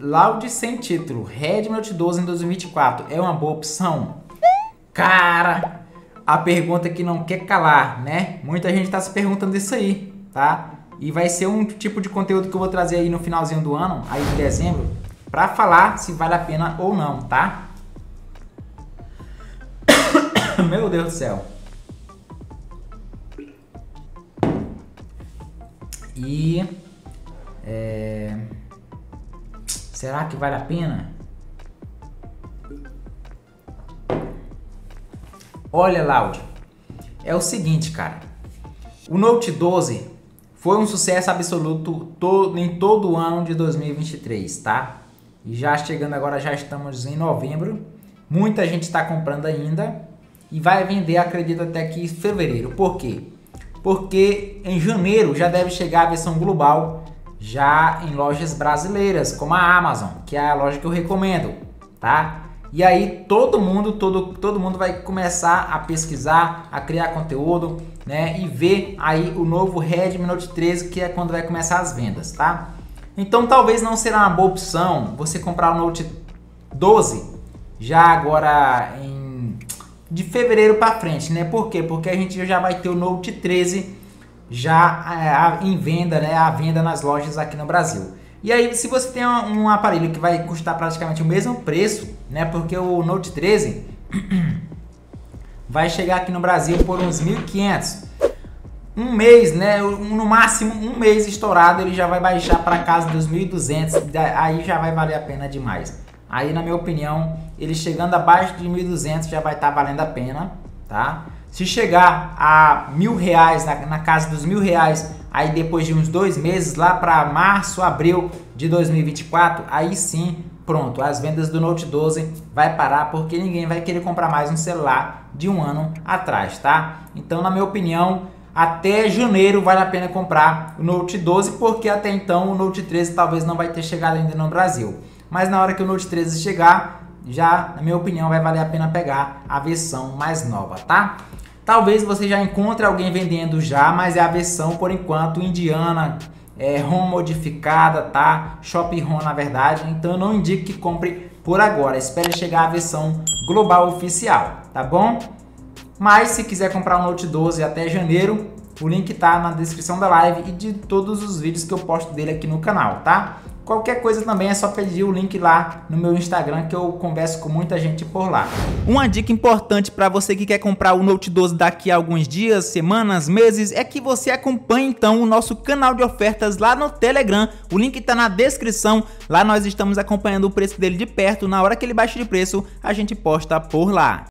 Loud sem título, Redmi Note 12 em 2024 é uma boa opção? Cara, a pergunta que não quer calar, né? Muita gente está se perguntando isso aí, tá? E vai ser um tipo de conteúdo que eu vou trazer aí no finalzinho do ano, aí em dezembro, para falar se vale a pena ou não, tá? Meu Deus do céu. E é, será que vale a pena? Olha, Laude, é o seguinte, cara. O Note 12 foi um sucesso absoluto to em todo o ano de 2023, tá? E já chegando agora, já estamos em novembro. Muita gente está comprando ainda e vai vender, acredito, até que fevereiro. Por quê? Porque em janeiro já deve chegar a versão global já em lojas brasileiras, como a Amazon, que é a loja que eu recomendo, tá? E aí todo mundo, todo, todo mundo vai começar a pesquisar, a criar conteúdo, né? E ver aí o novo Redmi Note 13, que é quando vai começar as vendas, tá? Então talvez não será uma boa opção você comprar o Note 12 já agora em de fevereiro para frente, né? Por quê? Porque a gente já vai ter o Note 13 já é, em venda, né? A venda nas lojas aqui no Brasil. E aí, se você tem um aparelho que vai custar praticamente o mesmo preço, né? Porque o Note 13 vai chegar aqui no Brasil por uns 1.500. Um mês, né? No máximo um mês estourado, ele já vai baixar para casa dos 1.200. Aí já vai valer a pena demais. Aí, na minha opinião, ele chegando abaixo de 1.200 já vai estar tá valendo a pena, tá? Se chegar a mil reais, na, na casa dos mil reais, Aí depois de uns dois meses, lá para março, abril de 2024, aí sim, pronto, as vendas do Note 12 vai parar porque ninguém vai querer comprar mais um celular de um ano atrás, tá? Então, na minha opinião, até janeiro vale a pena comprar o Note 12 porque até então o Note 13 talvez não vai ter chegado ainda no Brasil. Mas na hora que o Note 13 chegar, já, na minha opinião, vai valer a pena pegar a versão mais nova, tá? Talvez você já encontre alguém vendendo já, mas é a versão por enquanto indiana, é, ROM modificada, tá? Shop ROM na verdade. Então eu não indico que compre por agora. Espere chegar a versão global oficial, tá bom? Mas se quiser comprar um Note 12 até janeiro, o link tá na descrição da live e de todos os vídeos que eu posto dele aqui no canal, tá? Qualquer coisa também é só pedir o link lá no meu Instagram que eu converso com muita gente por lá. Uma dica importante para você que quer comprar o Note 12 daqui a alguns dias, semanas, meses, é que você acompanhe então o nosso canal de ofertas lá no Telegram. O link está na descrição. Lá nós estamos acompanhando o preço dele de perto. Na hora que ele baixa de preço, a gente posta por lá.